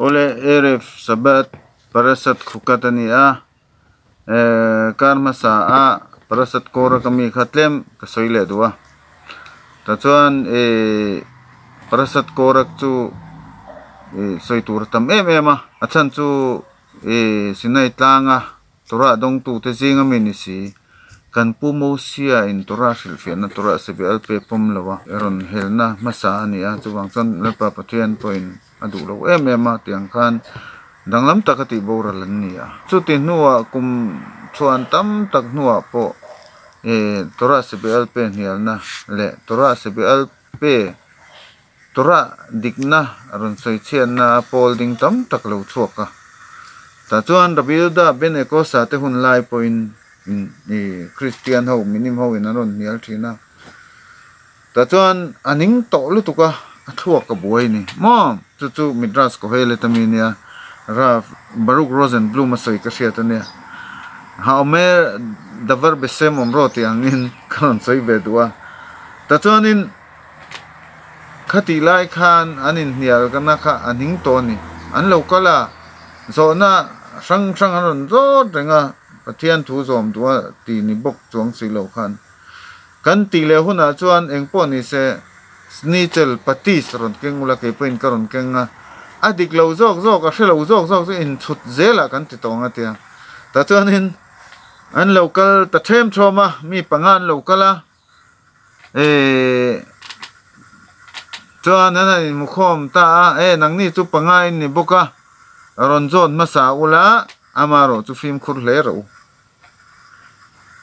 ole eref sabat parasat khukatani a karma sa a parasat kora kami khatlem kasoile dua. Ta chuan e parasat korak chu e soi tam em em a achan chu e sinai tlanga tora dong tu te zinga min si kan pu mo sia in tora sil fe na tora se be alpe eron helna masa ani a chuwang chon lepa pathian point adu lo em eh, em ma tiang khan danglam takati bora lan ni ya chu ti nuwa kum chuan tam tak nuwa po. E tora se cbl pe nial na. Le tora se cbl pe tora dikna ron soi chen na pol ding tam tak lo chuaka ta chuan rabil da ben e ko sa te hun lai po in ni christian ho minim ho in aron nial thina ta chuan aning to lu tu tuka thuak ka buai ni. Mom! Chu chu midras ko hele taminia ra baruk rosenblum soi ka sia ta ne ha me davar besem omro ti angin kan soi be dua ta chuan in khati lai khan anin hial kana kha aning to ni an lo kala zo na sang sang an zo renga pathian thu zom tua ti ni bok chuang si lo khan. Kan ti le huna chuan eng po ni se snitchel patis ron keng ula ke pen karon kenga ah, adik lo zok zok a shelo zok zok in chut zela kan ti tonga tia ta chuan in an local ta them thoma, mi pangan locala e chuan an in mukhom ta ah, e nang ni chu in ni boka. Ron zon masa ula amaro chu film khur hle ro.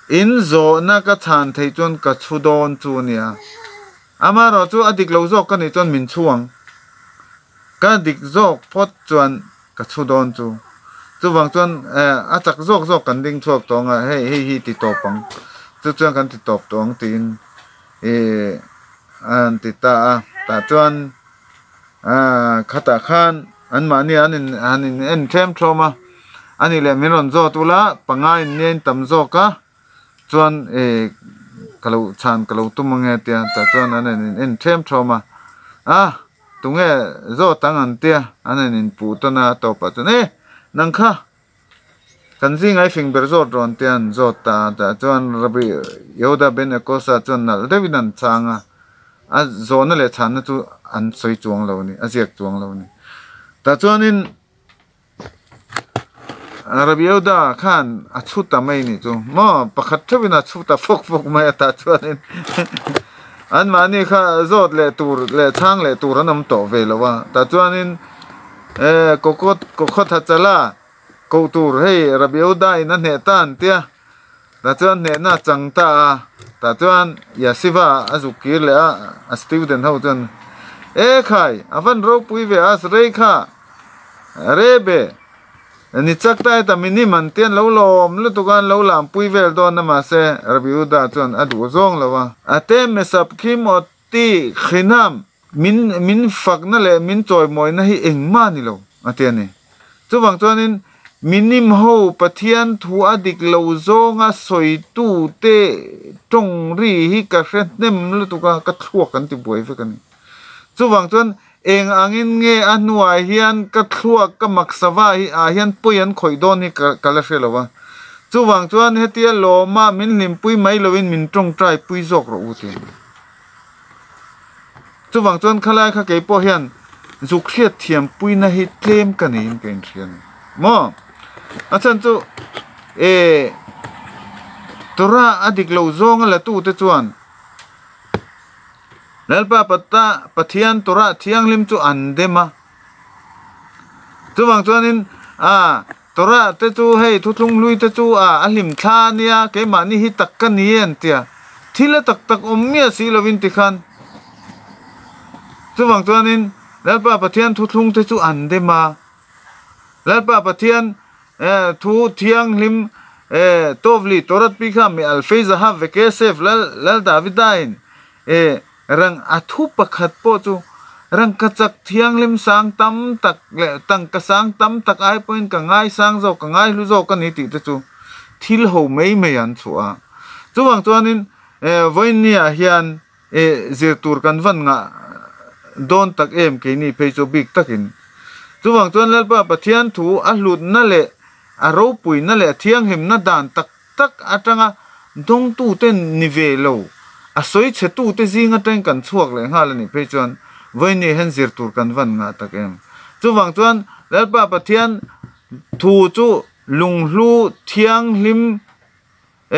In zo na ka than thei chuan ka chu อามาเราจูอดิกเราจอกกันในจนมินช่วงก็ดิกจอกพดจวนกับชูดอนจูจูวังจวนเอ่ออาจักจอกจอกกันดิ่งชวกตองอะให้ให้ติดต่อปังจูจวนกันติดต่อตองตีนเอออันติดตาตาจวนอ่าขัตาขานอันมานี่อันอันอันเทมทรมาอันนี้แหละมิรอนจอตุละปังไงเนี่ยตำจอกะจวนเออ kalau chan kalau tu mangi tia ta chuan an in in them trauma a tunge zo tang an tia an in pu to na to pa chu ne. Nang kha. Kan zi ngai fing ber zo dron tian zo ta ta chuan rabi yoda ben ko sa chuan nal devinan changa a zo na le chan na chu an soi chuang lo ni a ziak chuang lo ni. Ta chuan in rabio da khan a chuta mai ni chu mo pakhat thawin a chuta fok fok mai ta chuan in an ma ni kha zot le tur le chang le tur anam to ve lo wa ta chuan in e kokot kokot ha chala ko tur hei rabio da in an he tan tia ta chuan ne na chang ta ta chuan ya siva azukir le a student ho chuan e khai avan ro pui ve as re kha re be ni chak tai ta mini man tian lo lom, lu tu gan lo lam pui vel don na ma se review da chuan adu zong lo wa. Ate me sap khi mo ti khinam min min fak na le, min choi moi na hi eng ma ni lo ate ni. Chu wang chuan in minim ho pathian thu adik lo zonga soi tu te tong ri hi ka hret nem lu tu ka ka thuak kan ti buai fe kan chu wang chuan eng angin nge anua hian ka thlua ka maksawa hi a hian puyan khoidon ni kala hrelowa chuwang chuan hetia loma min lim pui mai lovin min tong trai pui jok ro uti chuwang chuan khala kha ke po hian zuk khia thiam pui na hi tlem kanin ken thian mo achan chu e tora adik lo zong la tu te chuan. แล้วป้าพัตตาพัเทียนตัวระเทียงลิมจูอันเดมาตัวบางตัวนี้อ่าตัวระเตจูให้ทุทุงลุยเตจูอ่าอันลิมทาเนียเกมานี่ฮิตักกันเนีนเตียที่ละตักตักอมเมียสีลวินติขันตัวบางตัวนี้แล้วป้าพัเทียนทุทุงเตจูอันเดมาแล้วป้าพัเทียนเอ่อทูทียงลิมเอ่อตฟลีตัวระปีข้ามีอัลเฟซฮาเวเกเซฟแล้วแล้วดาวิดได้เอ่อ rằng e rang athu pakhat po chu. Rang kachak thiang lim sang tam tak le, tang ka sang tam tak ai point ka ngai sang zo, ka ngai lu zo ka ni ti te chu. Thil ho mei mei an chua chuwang chuanin e voinia hian e zir tur kan van nga, don tak em ke ni pe chu big takin. Tu wang chuan lalpa pathian thu, a hlut na le, a ro pui na le, thiang him na dan tak tak atanga dong tu ten ni ve lo. a soi che tu te zinga teng kan chuak le nga le ni pe chuan voi ni hen zir tur kan van nga tak em chu wang chuan lalpa pathian thu chu lung hlu thiang lim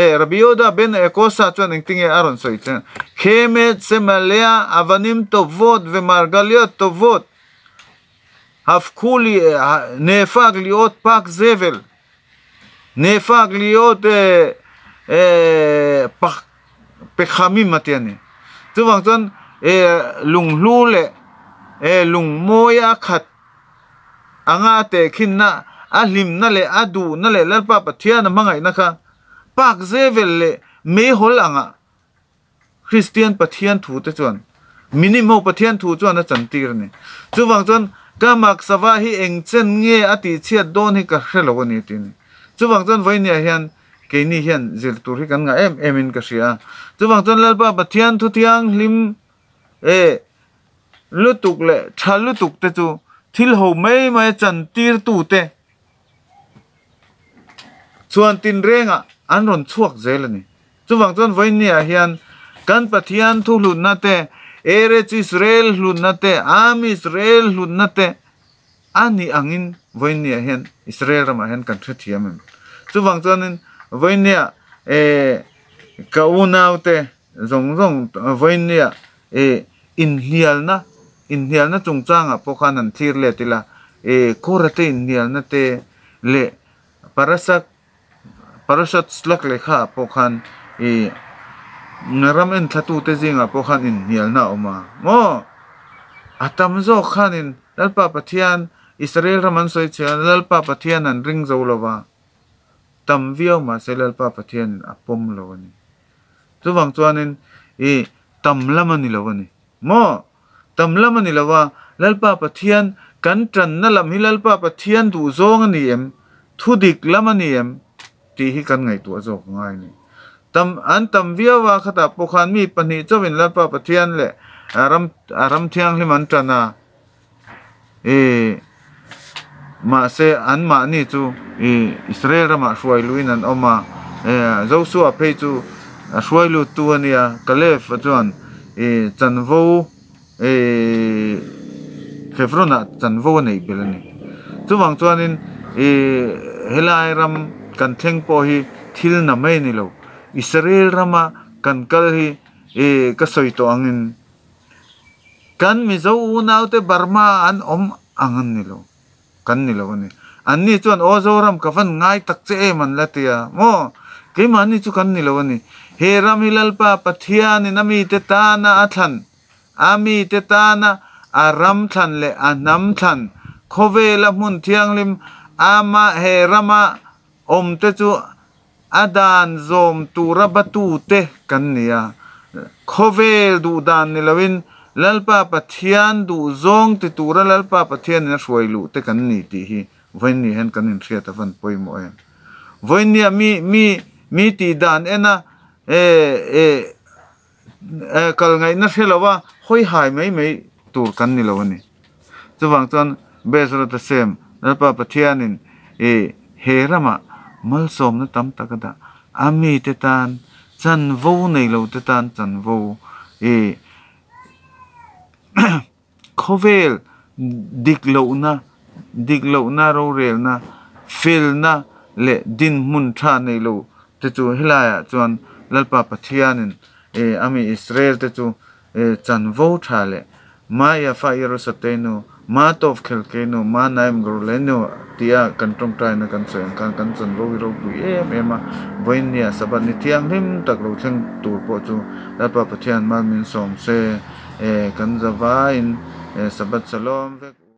e rabioda ben e kosa chuan ing tinge aron soi chen khemet semalea avanim to vot ve margaliot to vot הפכו לי, נהפך להיות פח זבל, נהפך להיות אה, אה, פח, pekhami matene zuwang zon e lung lu le e lung mo ya khat. Anga te khin na a lim na le a du na le lal pa pa thia na mangai na kha. Pak zevel le me hol anga. Christian pathian thu te chon minimo pathian thu chon na chantir ne chuwang chon kamak sawa hi engchen nge ati chhiat don hi ka hrelo ni. Tin chuwang chon voinia hian ke ni hian zir tur hi kan nga em em in ka sia chuwang chon lalpa pathian thu tiang lim e lutuk le thal lutuk te chu thil ho mai mai chan tir tu te chuan tin renga an ron chuak zel ani chuwang chon voi ni hian kan pathian thu lu na te Eretz Israel lunate, Am Israel lunate, ani angin voinia hen Israel rama hen kan thret hiam chu wang chuanin voinia e ka unaute rong zong voinia e in hial na in hial na chung changa pokhan an thir le tila e korate in hial na te, le parasak parasat slak le kha pokhan e ngaram en thatu te zinga po khan in hial na oma. Mo, atam zo khan in lalpa pathian, israel raman soi chhe lalpa pathian an ring zo lova. Tam viau ma se lalpa pathian apom lovani chu wang chuanin e tam lamani lovani mo tam lamani lova lalpa pathian kan tran na lam hi lalpa pathian du zong ani em thudik lamani em ti hi kan ngai tu zo ngai ni. Tam an tam via wa khata pokhan mi pani chawin la pa pathian le aram aram thiang hi man tana e ma se an ma ni chu e israel rama shwai luin an oma e zo su a pe chu, a shwai lu tu ania kalef chuan e chanvo e khefrona ah, chanvo nei belani chu wang chuanin e helai ram kan thleng po hi thil na mai ni lo. Israel rama kan kal hi e kasoy to angin. Kan mi zo unaw te Burma an om angan 간니 라고니 안니 좀 어서람 가판 나이 딱제 만라티야 뭐 게만니 좀 간니 라고니 헤라밀랄파 파티아니 나미 테타나 아탄 아미 테타나 아람탄레 아남탄 코베라 문티앙림 아마 헤라마 옴테주 아단 좀 투라바투테 간니야 코벨 두단 니라윈 lalpa pathian du zong ti tura lalpa pathian na shwailu te kan ni ti hi voin ni hen kan in thria ta van poi mo en voin ni mi mi mi ti dan ena e e kal ngai na thelawa hoi hai mai mai tur kan ni lawani chuwang chon bezra ta sem lalpa pathianin e herama mal som na tam takada ami te tan chan vo nei lo te tan chan vo e khovel dik lo na dik lo na ro rel na fil na le din mun tha nei lo te chu hilaya chuan lalpa pathianin e ami israel te chu e chan vo tha le. Ma ya fa yero satenu ma tof khel ke no ma naim gro le no tia kan tong trai na kan chen kan kan chen ro ro bu e me ma. Voin nia saban ni tiang lim tak lo theng tur po chu lalpa pathian mal min som se אה, גנזה ויין, סבת אה, שלום. ו...